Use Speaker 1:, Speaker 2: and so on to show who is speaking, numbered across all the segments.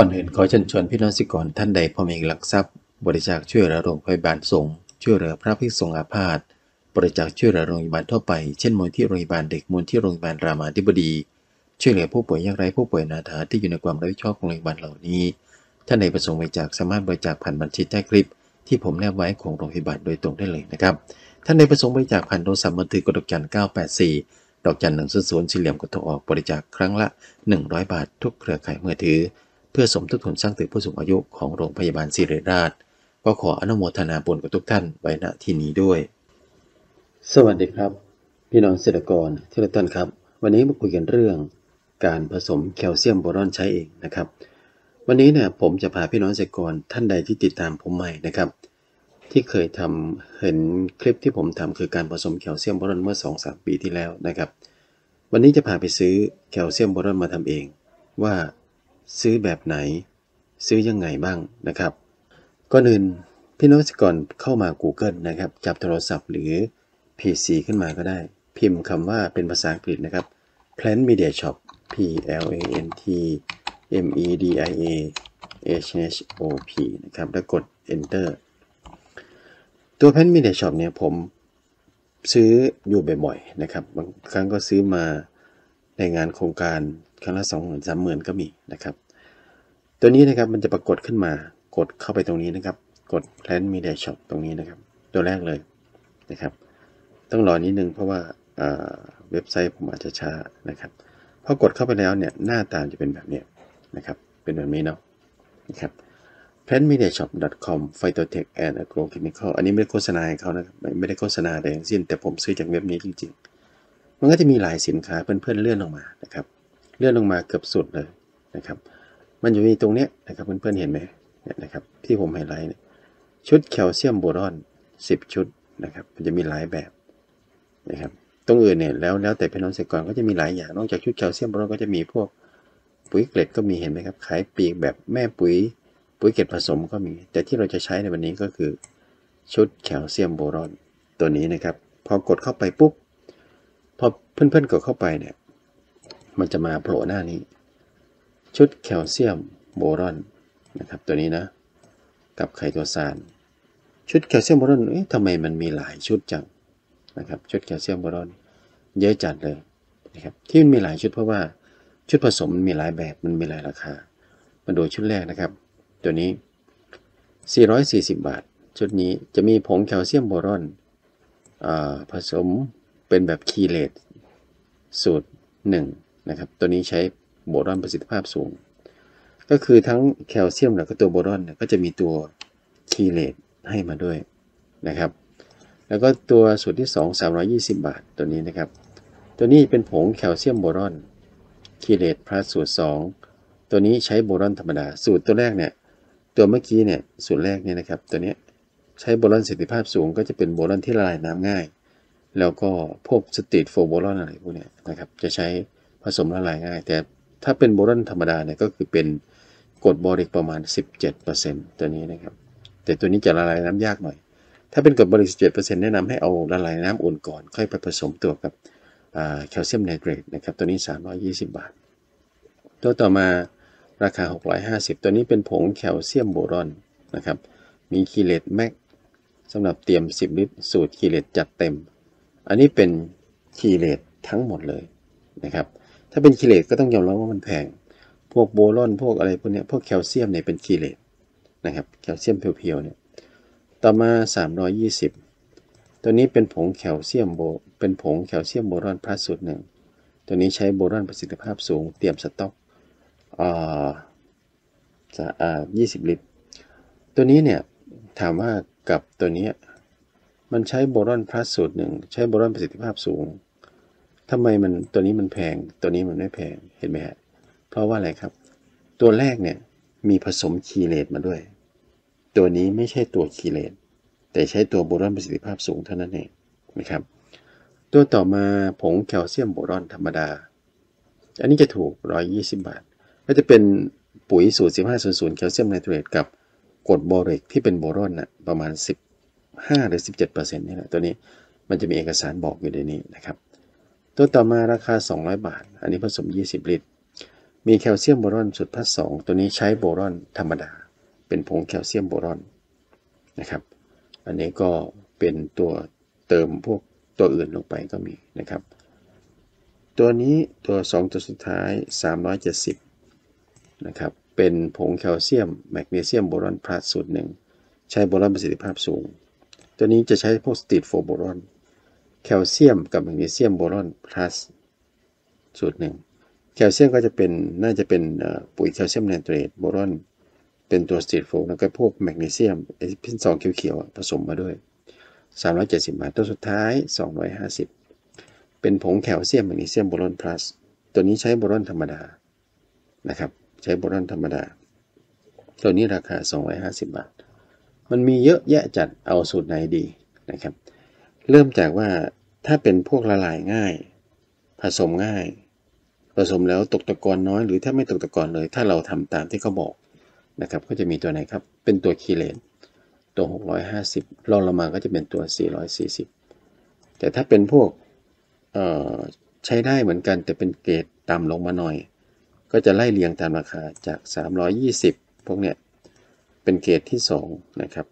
Speaker 1: ก่อนอื่นขอเชิญชวนพี่น้องสิกรท่านใดพอมีหลักทรัพย์ บริจาคช่วยเหลือโรงพยาบาลสงฆ์ช่วยเหลือพระภิกษุสงฆ์อาพาธบริจาคช่วยเหลือโรงพยาบาลทั่วไป เช่นมูลที่โรงพยาบาลเด็กมูลที่โรงพยาบาลรามาธิบดี ช่วยเหลือผู้ป่วยยากไร้ผู้ป่วยนาถาที่อยู่ในความรับผิดชอบของโรงพยาบาลเหล่านี้ ท่านใดประสงค์บริจาคสามารถบริจาคผ่านบัญชีใต้คลิป ที่ผมแนบไว้ของโรงพยาบาลโดยตรงได้เลยนะครับ ท่านใดประสงค์บริจาคผ่านโทรศัพท์มือถือกดดอกจัน984 ดอกจันหนึ่งศูนย์ศูนสี่เหลี่ยมกดโทรออกบริจาคครั้งละ 100 บาท ทุกเครือข่ายมือถือ พื่อสมทบทุนสร้างตึกผู้สูงอายุของโรงพยาบาลศิริราช ก็ขออนุโมทนาบุญกับทุกท่านไว้ณที่นี้ด้วย สวัสดีครับ พี่น้องเกษตรกรที่รักท่านครับ วันนี้มาคุยกันเรื่อง การผสมแคลเซียมโบรอนใช้เองนะครับ วันนี้เนี่ยผมจะพาพี่น้องเกษตรกรท่านใดที่ติดตามผมใหม่นะครับ ที่เคยทำเห็นคลิปที่ผมทำคือการผสมแคลเซียมโบรอนเมื่อ2-3ปีที่แล้วนะครับ วันนี้จะพาไปซื้อแคลเซียมโบรอนมาทำเองว่า ซื้อแบบไหน ซื้อยังไงบ้างนะครับ ก่อนอื่นพี่น้องเกษตรกรเข้ามา Google นะครับจับโทรศัพท์หรือ PC ขึ้นมาก็ได้ พิมพ์คำว่าเป็นภาษาอังกฤษนะครับ Plant Media Shop P L A N T M E D I A H H O P นะครับ แล้วกด Enter ตัว Plant Media Shop เนี่ยผมซื้ออยู่บ่อยๆนะครับ บางครั้งก็ซื้อมาในงานโครงการ ครั้งละสองหมื่นสามหมื่นก็มีนะครับ ตัวนี้นะครับมันจะปรากฏขึ้นมากดเข้าไปตรงนี้นะครับ กด Plan Media Shop ตรงนี้นะครับ ตัวแรกเลยนะครับ ต้องรอนิดนึงเพราะว่าเว็บไซต์ผมอาจจะช้านะครับพอกดเข้าไปแล้วเนี่ยหน้าตาจะเป็นแบบนี้นะครับ เป็นแบบนี้เนาะนะครับ planmediashop.com phytotech and agrochemical อันนี้ไม่ได้โฆษณาให้เขานะครับไม่ได้โฆษณาอะไรทั้งสิ้น แต่ผมซื้อจากเว็บนี้จริงๆ มันก็จะมีหลายสินค้าเพื่อนๆเลื่อนลงมานะครับ เลื่อนลงมาเกือบสุดเลยนะครับ มันจะมีตรงเนี้ยนะครับเพื่อนๆเห็นไหมเนี่ยนะครับที่ผมไฮไลท์ชุดแคลเซียมโบรอน 10 ชุดนะครับ มันจะมีหลายแบบนะครับตรงอื่นเนี่ยแล้วแล้วแต่พี่น้องเกษตรกรก็จะมีหลายอย่างนอกจากชุดแคลเซียมโบรอนก็จะมีพวกปุ๋ยเกล็ดก็มีเห็นไหมครับขายปีกแบบแม่ปุ๋ยปุ๋ยเกล็ดผสมก็มี แต่ที่เราจะใช้ในวันนี้ก็คือชุดแคลเซียมโบรอนตัวนี้นะครับ พอกดเข้าไปปุ๊บพอเพื่อนๆกดเข้าไปเนี่ย มันจะมาโผล่หน้านี้ ชุดแคลเซียมโบรอนนะครับตัวนี้นะ กับไขตัวซานชุดแคลเซียมโบรอนเอ๊ะทำไมมันมีหลายชุดจังนะครับชุดแคลเซียมโบรอนเยอะจัดเลยนะครับที่มันมีหลายชุดเพราะว่าชุดผสมมันมีหลายแบบมันมีหลายราคา มาดูชุดแรกนะครับ ตัวนี้ 440 บาท ชุดนี้จะมีผงแคลเซียมโบรอนผสมเป็นแบบคีเลตสูตร 1 นะครับ ตัวนี้ใช้โบรอนประสิทธิภาพสูง ก็คือทั้งแคลเซียมแล้วก็ตัวโบรอนเนี่ยก็จะมีตัวคีเลตให้มาด้วยนะครับ แล้วก็ตัวสูตรที่ 2 320 บาทตัวนี้นะครับ ตัวนี้เป็นผงแคลเซียมโบรอนคีเลตพลัสสูตร 2 ตัวนี้ใช้โบรอนธรรมดา สูตรตัวแรกเนี่ย ตัวเมื่อกี้เนี่ย สูตรแรกเนี่ยนะครับ ตัวนี้ใช้โบรอนประสิทธิภาพสูง ก็จะเป็นโบรอนที่ละลายน้ำง่าย แล้วก็พวกสตีทโฟโบรอนอะไรพวกนี้นะครับ จะใช้ ผสมละลายง่าย แต่ถ้าเป็นโบรอนธรรมดาเนี่ยก็คือเป็นกรดบอริกประมาณ 17%ตัวนี้นะครับ แต่ตัวนี้จะละลายน้ำยากหน่อย ถ้าเป็นกรดบอริก 17%แนะนำให้เอาละลายน้ำอุ่นก่อน ค่อยไปผสมตัวกับแคลเซียมไนเตรตนะครับ ตัวนี้ 320 บาท ตัวต่อมาราคา 650 ตัวนี้เป็นผงแคลเซียมโบรอนนะครับ มีคีเลตแม็กสำหรับเตรียม 10 ลิตร สูตรคีเลตจัดเต็ม อันนี้เป็นคีเลตทั้งหมดเลยนะครับ ถ้าเป็นคีเลตก็ต้องยอมรับว่ามันแพง พวกโบรอนพวกอะไรพวกนี้พวกแคลเซียมเนี่ยเป็นคีเลตนะครับ แคลเซียม pure ๆเนี่ย ต่อมา 320 ตัวนี้เป็นผงแคลเซียมโบ เป็นผงแคลเซียมโบรอน plus สูตรหนึ่ง ตัวนี้ใช้โบรอนประสิทธิภาพสูง เตรียมสต็อกอ่าจะอ่า20 ลิตร ตัวนี้เนี่ยถามว่ากับตัวนี้มันใช้โบรอน plus สูตรหนึ่งใช้โบรอนประสิทธิภาพสูง ทำไมมันตัวนี้มันแพง ตัวนี้มันไม่แพงเห็นไหมฮะเพราะว่าอะไรครับ ตัวแรกเนี่ยมีผสมคีเลตมาด้วย ตัวนี้ไม่ใช่ตัวคีเลตแต่ใช้ตัวโบรอนประสิทธิภาพสูงเท่านั้นเองนะครับ ตัวต่อมาผงแคลเซียมโบรอนธรรมดา อันนี้จะถูก 120 บาท ก็จะเป็นปุ๋ยสูตร 1500 แคลเซียมไนเตรตกับกรดบอริกที่เป็นโบรอนน่ะประมาณ 15หรือ17%นี่แหละตัวนี้มันจะมีเอกสารบอกอยู่ในนี้นะครับ ตัวต่อมาราคา 200 บาท อันนี้ผสม 20 ลิตร มีแคลเซียมโบรอนสูตรพัดสองตัวนี้ใช้โบรอนธรรมดา เป็นผงแคลเซียมโบรอนนะครับ อันนี้ก็เป็นตัวเติมพวกตัวอื่นลงไปก็มีนะครับ ตัวนี้ตัว 2 ตัวสุดท้าย 370นะครับ เป็นผงแคลเซียมแมกนีเซียมโบรอนพลัสสูตรหนึ่ง ใช้โบรอนประสิทธิภาพสูง ตัวนี้จะใช้พวกสตีทโฟโบรอน แคลเซียมกับแมกนีเซียมโบรอนพลัสสูตรหนึ่งแคลเซียมก็จะเป็นน่าจะเป็นปุ๋ยแคลเซียมไนเตรตโบรอนเป็นตัวสตีทโฟแล้วก็พวกแมกนีเซียมไอพินสองเขียวๆผสมมาด้วย 370บาทตัวสุดท้าย 250 เป็นผงแคลเซียมแมกนีเซียมโบรอนพลัสตัวนี้ใช้โบรอนธรรมดานะครับใช้โบรอนธรรมดา ตัวนี้ราคา 250 บาท มันมีเยอะแยะจัดเอาสูตรไหนดีนะครับ เริ่มจากว่าถ้าเป็นพวกละลายง่าย ผสมง่าย ผสมแล้วตกตะกอนน้อย หรือถ้าไม่ตกตะกอนเลย ถ้าเราทำตามที่เขาบอกนะครับ ก็จะมีตัวไหนครับ เป็นตัวคีเลนตัว 650รองลงมาก็จะเป็นตัว 440 แต่ถ้าเป็นพวกใช้ได้เหมือนกัน แต่เป็นเกรดต่ำลงมาหน่อย ก็จะไล่เรียงตามราคาจาก 320 พวกเนี้ยเป็นเกรดที่ 2 นะครับ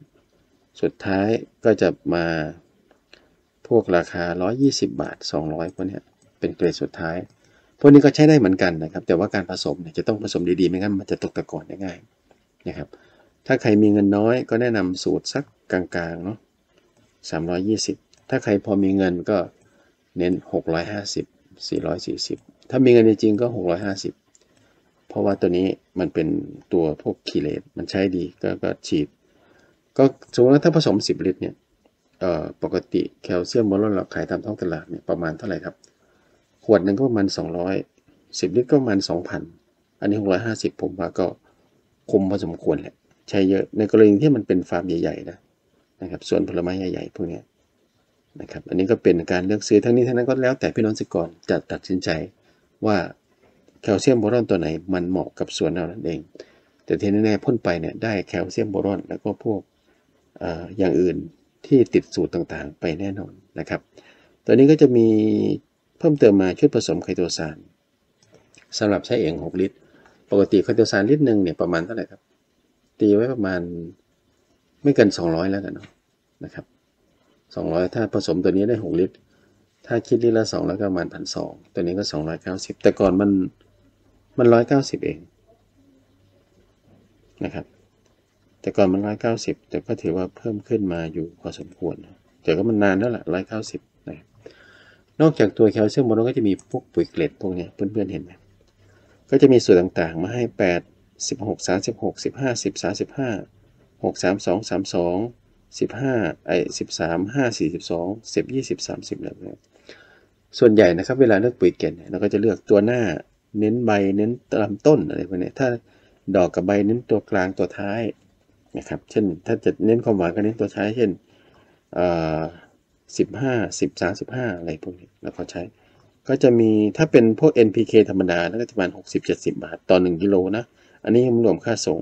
Speaker 1: สุดท้ายก็จะมา พวกราคา 120 บาท 200พวกนี้เป็นเกรดสุดท้าย พวกนี้ก็ใช้ได้เหมือนกันนะครับ แต่ว่าการผสมเนี่ยจะต้องผสมดีๆ ไม่งั้นมันจะตกตะกอนได้ง่ายนะครับ ถ้าใครมีเงินน้อยก็แนะนำสูตรสักกลางๆเนาะ320 ถ้าใครพอมีเงินก็เน้น 650 440 ถ้ามีเงินจริงๆก็ 650 เพราะว่าตัวนี้มันเป็นตัวพวกคีเลตมันใช้ดีก็ก็ฉีด ก็สมมติว่าถ้าผสม 10 ลิตรเนี่ย ปกติแคลเซียมบอลลอนเราขายตามท้องตลาดเนี่ยประมาณเท่าไหร่ครับ ขวดหนึ่งก็ประมาณ 200 10 ลิตรก็ประมาณ 2,000 อันนี้ 650 ผมว่าก็คุ้มพอสมควรแหละ ใช้เยอะในกรณีที่มันเป็นฟาร์มใหญ่ๆนะนะครับส่วนผลไม้ใหญ่ๆพวกนี้นะครับอันนี้ก็เป็นการเลือกซื้อทั้งนี้ทั้งนั้นก็แล้วแต่พี่น้องสิกรจะตัดสินใจว่าแคลเซียมโบรอนตัวไหนมันเหมาะกับสวนเรานั่นเอง แต่ที่แน่ๆพ่นไปเนี่ยได้แคลเซียมโบรอนแล้วก็พวกออย่างอื่น ที่ติดสูตรต่างๆ ไปแน่นอนนะครับ ตัวนี้ก็จะมีเพิ่มเติมมาชุดผสมไคโตซานสำหรับใช้เอง6ลิตร ปกติไคโตซานลิตรหนึ่งเนี่ยประมาณเท่าไหร่ครับ ตีไว้ประมาณไม่เกิน 200 แล้วกันเนาะนะครับ 200 ถ้าผสมตัวนี้ได้ 6 ลิตร ถ้าคิดลิตรละ2แล้วก็ประมาณพันสตัวนี้ก็ 290 แต่ก่อนมันมัน 190 เองนะครับ แต่ก่อนมัน190แต่ก็ถือว่าเพิ่มขึ้นมาอยู่พอสมควร แต่ก็มันนานแล้วล่ะ190นะนอกจากตัวแคลเซียมบนนั้นก็จะมีพวกปุ๋ยเกล็ดพวกนี้เพื่อนๆเห็นไหมก็จะมีส่วนต่างๆ มาให้8สิบหกสามสิบหกสิบห้าสิบสามสิบห้าหกสามสองสามสองสิบห้าไอสิบสามห้าสี่สิบสองสิบยี่สิบสามสิบอะไรแบบส่วนใหญ่นะครับเวลาเลือกปุ๋ยเกล็ดเราก็จะเลือกตัวหน้าเน้นใบเน้นลำต้นอะไรพวกนี้ถ้าดอกกับใบเน้นตัวกลางตัวท้าย นะครับ เช่นถ้าจะเน้นความหวานก็เน้นตัวท้เช่นสิบห้าสิบสามสิบห้าอะไรพวกนี้แล้วก็ใช้ ก็จะมีถ้าเป็นพวก NPK ธรรมดาแล้วก็จะประมาณหกสิบเจ็ดสิบาทต่อหนึ่งกิโลนะ อันนี้รวมค่าส่ง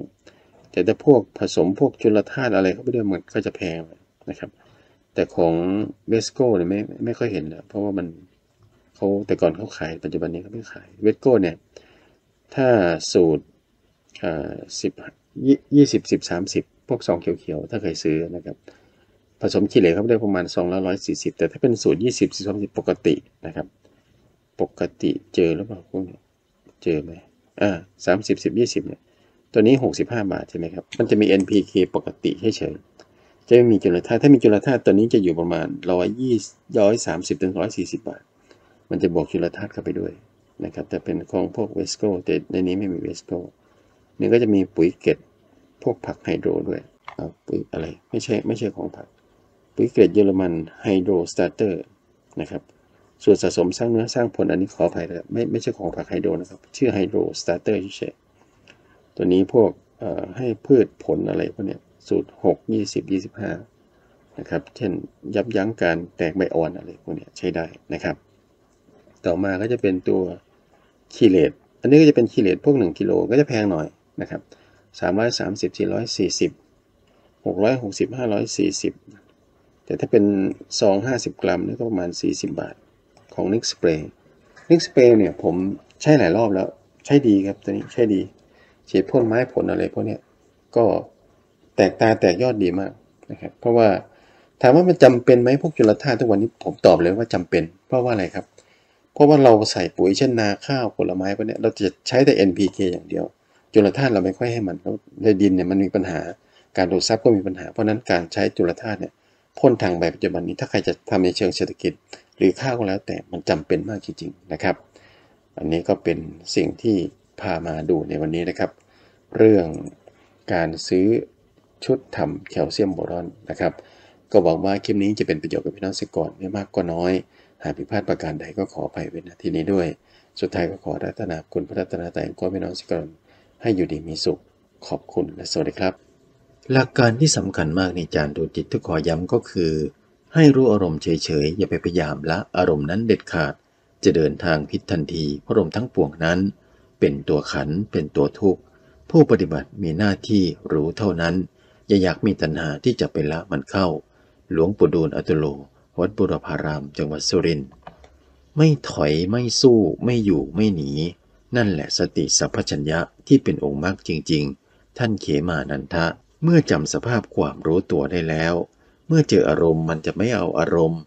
Speaker 1: แต่ถ้าพวกผสมพวกจุลธาตุอะไรเข้าไปด้วยมันก็จะแพงนะครับ แต่ของเวสโก้เนี่ยไม่ไม่ค่อยเห็นนะเพราะว่ามันเขาแต่ก่อนเขาขายปัจจุบันนี้เขาไม่ขายเวสโก้เนี่ย ถ้าสูตรอ่าสิบ ยี่สิบสิบสามสิบพวกซองเขียวๆ ถ้าเคยซื้อนะครับ ผสมขี้เหล็กเข้าไปได้ประมาณซองละร้อยสี่สิบแต่ถ้าเป็นสูตรยี่สิบสิบสามสิบปกตินะครับ ปกติเจอหรือเปล่าพวกนี้เจอไหมอ่าสามสิบสิบยี่สิบเนี่ย ตัวนี้หกสิบห้าบาทใช่ไหมครับ มันจะมี NPK ปกติเฉยๆ จะไม่มีจุลธาตุ ถ้ามีจุลธาตุตัวนี้จะอยู่ประมาณร้อยยี่ร้อยสามสิบถึงร้อยสี่สิบบาท มันจะบวกจุลธาตุเข้าไปด้วยนะครับ แต่เป็นของพวกเวสโก้แต่ในนี้ไม่มีเวสโก้ นี่ก็จะมีปุ๋ยเกตพวกผัก hydro ด้วยปุ๋ยอะไรไม่ใช่ไม่ใช่ของผัก ปุ๋ยเกล็ดเยอรมัน Hydro Starter นะครับส่วนสะสมสร้างเนื้อสร้างผลอันนี้ขออภัยเลยไม่ไม่ใช่ของผัก hydro นะครับ ชื่อ Hydro Starter เฉยตัวนี้พวกให้พืชผลอะไรพวกเนี้ยสูตรหกยี่สิบยี่สิบห้านะครับ เช่นยับยั้งการแตกใบอ่อนอะไรพวกนี้ใช้ได้นะครับ ต่อมาก็จะเป็นตัวคีเลตอันนี้ก็จะเป็นคีเลตพวก 1 กิโลก็จะแพงหน่อย นะครับ330 440 660 540แต่ถ้าเป็นซอง50กรัมนี่ก็ประมาณ40บาทของ Nick Spray Nick Spray เนี่ยผมใช้หลายรอบแล้ว ใช้ดีครับตัวนี้ใช้ดีฉีดพ่นไม้ผลอะไรพวกนี้ก็แตกตาแตกยอดดีมากนะครับเพราะว่าถามว่ามันจำเป็นไหมพวกจุลธาตุทุกวันนี้ผมตอบเลยว่าจำเป็น เพราะว่าอะไรครับ เพราะว่าเราใส่ปุ๋ยเช่นนาข้าวผลไม้พวกนี้เราจะใช้แต่ NPK อย่างเดียว จุลธาตุเราไม่ค่อยให้มันแล้วในดินเนี่ยมันมีปัญหาการดูดซับก็มีปัญหา เพราะฉะนั้นการใช้จุลธาตุเนี่ยพ่นทางใบปัจจุบันนี้ถ้าใครจะทำในเชิงเศรษฐกิจ หรือข้าวก็แล้วแต่มันจำเป็นมากจริงๆนะครับ อันนี้ก็เป็นสิ่งที่พามาดูในวันนี้นะครับ เรื่องการซื้อชุดทำแคลเซียมโบรอนนะครับ ก็หวังว่าคลิปนี้จะเป็นประโยชน์กับพี่น้องเกษตรกรไม่มากก็น้อย หากผิดพลาดประการใดก็ขออภัยไว้ณที่นี้ด้วย สุดท้ายก็ขอรัตนาคุณพระรัตนาแต่งก็พี่น้องเกษตรกร ให้อยู่ดีมีสุข ขอบคุณและสวัสดีครับ หลักการที่สำคัญมากในจานดูจิตที่ขอย้ำก็คือ ให้รู้อารมณ์เฉยๆ อย่าไปพยายามละอารมณ์นั้นเด็ดขาด จะเดินทางผิดทันทีเพราะอารมณ์ทั้งปวงนั้น เป็นตัวขันเป็นตัวทุกข์ผู้ปฏิบัติมีหน้าที่รู้เท่านั้น อย่าอยากมีตัณหาที่จะไปละมันเข้า หลวงปู่ดูลอตุโลวัดบุรพาราม จังหวัดสุรินทร์ไม่ถอยไม่สู้ไม่อยู่ไม่หนี นั่นแหละสติสัพพัญญะที่เป็นองค์มรรคจริง ๆ ท่านเขมานันทะ เมื่อจำสภาพความรู้ตัวได้แล้ว เมื่อเจออารมณ์มันจะไม่เอาอารมณ์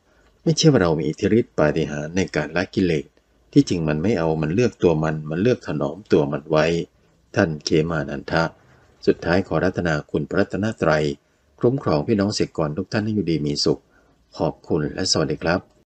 Speaker 1: ไม่ใช่ว่าเรามีอิทธิฤทธิปาฏิหาริย์ในการละกิเลสที่จริงมันไม่เอามันเลือกตัวมันมันเลือกถนอมตัวมันไว้ ท่านเขมานันทะ สุดท้ายขอรัตนาคุณพระรัตนตรัย คุ้มครองพี่น้องเสกกรทุกท่านให้อยู่ดีมีสุข ขอบคุณและสวัสดีครับ